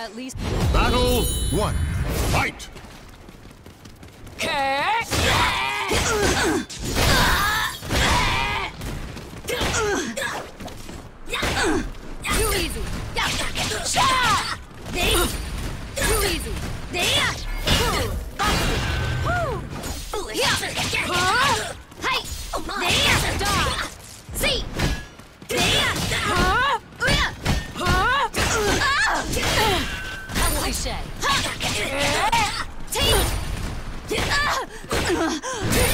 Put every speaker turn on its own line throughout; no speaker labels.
At least.
Battle one. Fight!
Too Cliche. Damn.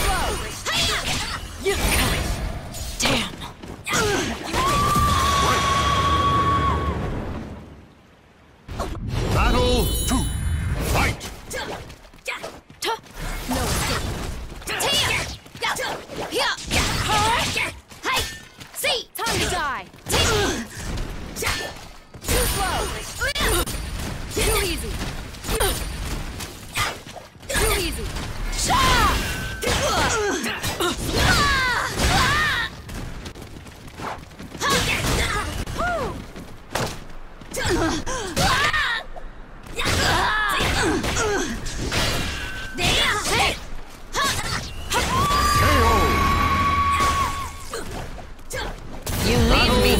Easy.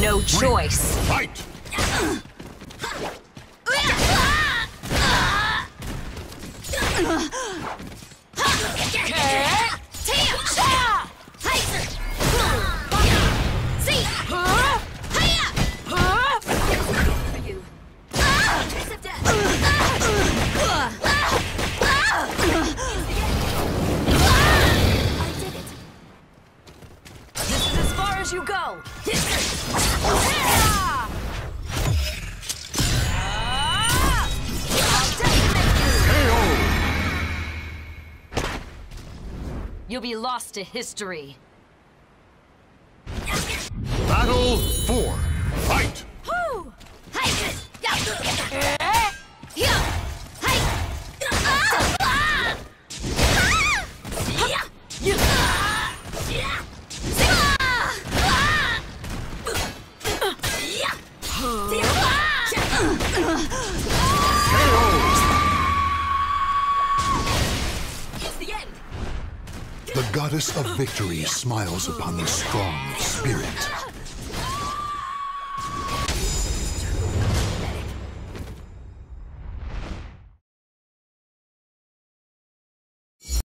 No choice.
Fight!
as you go. You'll be lost to history.
Battle 4. The goddess of victory smiles upon the strong spirit.